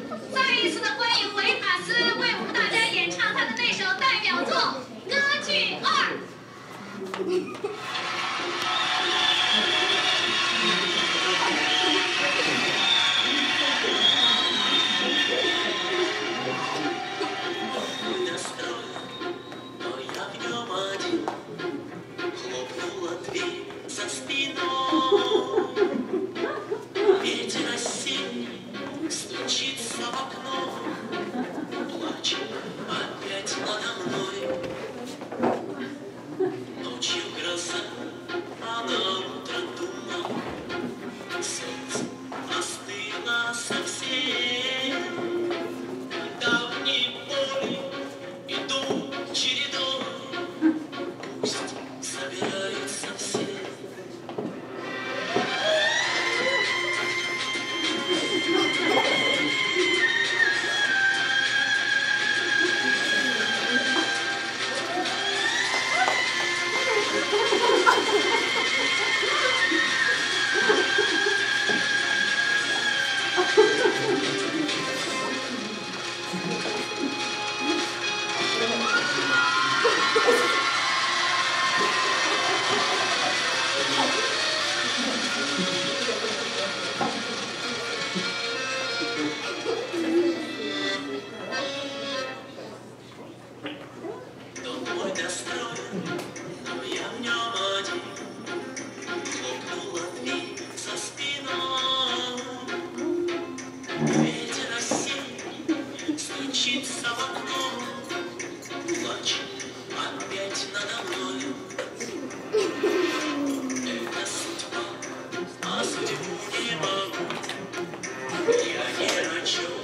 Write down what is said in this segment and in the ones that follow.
Bye. Я не хочу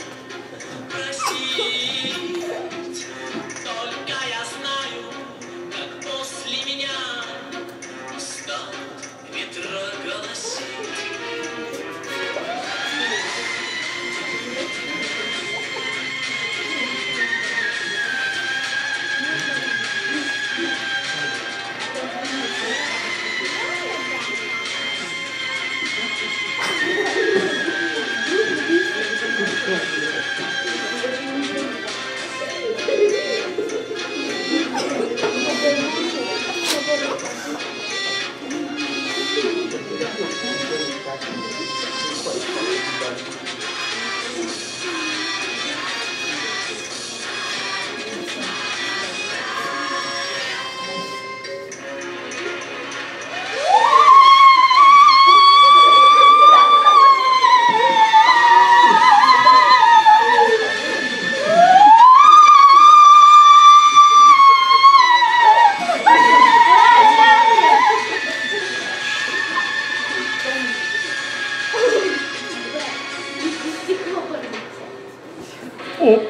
up